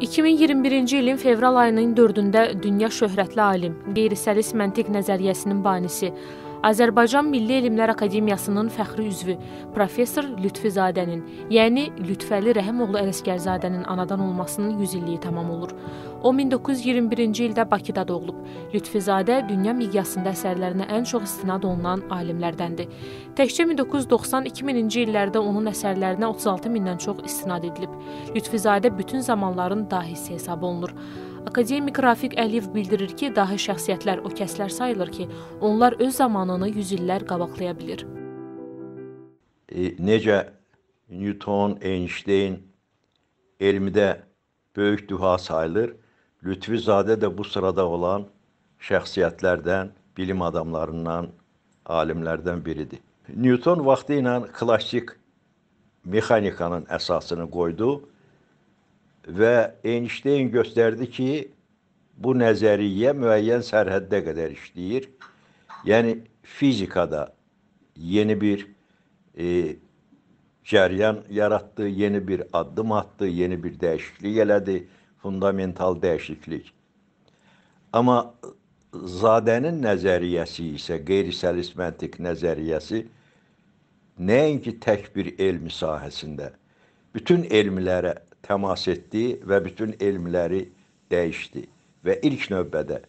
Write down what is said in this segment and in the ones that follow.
2021-ci ilin fevral ayının 4-də dünya şöhrətli alim, qeyri-səlis məntiq nəzəriyyəsinin banisi, Azərbaycan Milli Elmlər Akademiyasının fəxri üzvü professor Lütfizadənin, yəni Lütfəli Rəhimoğlu Ələsgərzadənin anadan olmasının 100 illiyi tamam olur. O 1921-ci ildə Bakıda doğulub. Lütfizadə dünya miqyasında əsərlərinə ən çox istinad olunan alimlərdəndir. Təkcə 1990-2000-ci illərdə onun əsərlərinə 36 mindən çox istinad edilib. Lütfizadə bütün zamanların dahisi hesab olunur. Akademik Rafiq Əliyev bildirir ki, dahi şəxsiyyətlər o kəslər sayılır ki, onlar öz zamanını yüz illər qabaqlaya bilir. E, necə Newton, Einstein elmdə böyük düha sayılır, Lütfüzadə də bu sırada olan şəxsiyyətlərdən, bilim adamlarından, alimlərdən biridir. Newton vaxtı ilə klassik mexanikanın əsasını qoydu və Einstein göstərdi ki, bu nəzəriyyə müəyyən sərhəddə qədər işləyir. Yəni fizikada yeni bir e, cəryan yaratdı, yeni bir addım atdı, yeni bir dəyişiklik elədi, fundamental dəyişiklik. Amma Zadənin nəzəriyyəsi isə qeyri-səlis məntiq nəzəriyyəsi nəinki tək bir elmi sahəsində, bütün elmlərə təmas etdi və bütün elmləri dəyişdi. Və ilk növbədə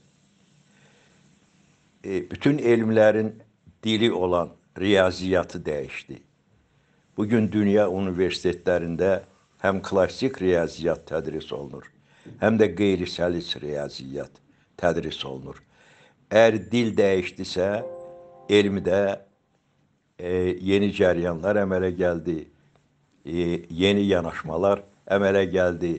e, bütün elmlərin dili olan riyaziyyatı dəyişdi. Bu gün dünya universitetlərində həm klassik riyaziyyat tədris olunur, həm də qeyri-səlis riyaziyyat tədris olunur. Əgər dil dəyişdisə, elmdə e, yeni cəryanlar əmələ gəldi, e, yeni yanaşmalar əmələ gəldi.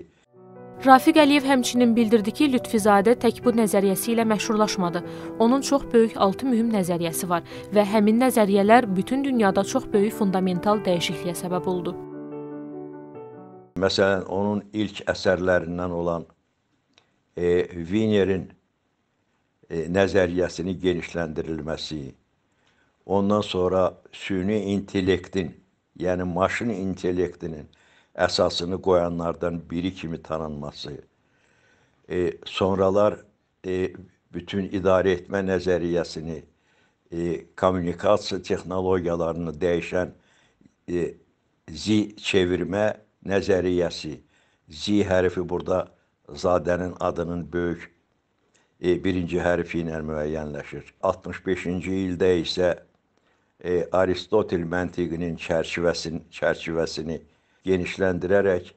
Rafiq Əliyev həmçinin bildirdi ki, Lütfizadə tək bu nəzəriyyəsi ilə məşhurlaşmadı. Onun çox böyük 6 mühüm nəzəriyyəsi var və həmin nəzəriyyələr bütün dünyada çox böyük fundamental dəyişikliyə səbəb oldu. Məsələn, onun ilk əsərlərindən olan e, Wienerin e, nəzəriyyəsini genişləndirilməsi, ondan sonra süni intellektin, yəni maşın intellektinin əsasını qoyanlardan biri kimi tanınması, e, sonralar e, bütün idarə etmə nəzəriyyəsini, e, kommunikasiya texnologiyalarını dəyişən e, zi çevirmə nəzəriyyəsi, zi hərfi burada Zadənin adının böyük e, birinci hərfi ilə müəyyənləşir. 65-ci ildə isə e, Aristotel məntiqinin çərçivəsini, çərçivəsini genişləndirərək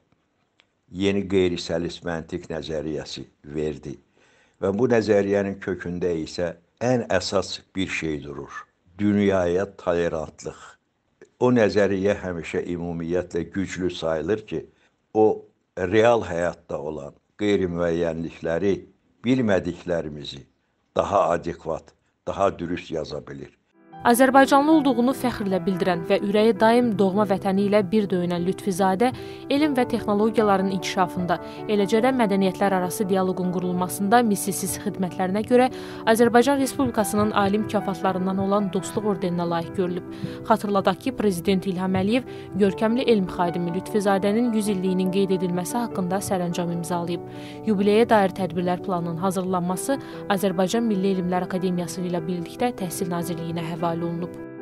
yeni qeyri-səlis məntiq nəzəriyyəsi verdi. Və bu nəzəriyyənin kökündə isə ən əsas bir şey durur. Dünyaya tolerantlıq. O nəzəriyyə həmişə ümumiyyətlə güclü sayılır ki, o real həyatda olan qeyri-müəyyənlikləri, bilmədiklərimizi daha adekvat, daha dürüst yaza bilir. Azərbaycanlı olduğunu fəxrlə bildirən və ürəyi daim doğma vətəni ilə bir döyünən Lütfizadə elm və texnologiyaların inkişafında, eləcə də mədəniyyətlər arası dialoqun qurulmasında misilsiz xidmətlərinə görə Azərbaycan Respublikasının ali mükafatlarından olan Dostluq ordeninə layiq görülüb. Xatırladaq ki, prezident İlham Əliyev görkəmli elm xadimi Lütfizadənin 100 illiyinin qeyd edilməsi haqqında sərəncam imzalayıb. Yubileyə dair tədbirlər planının hazırlanması Azərbaycan Milli Elmlər Akademiyası ilə birlikdə Təhsil Nazirliyinə həvalə nail olunup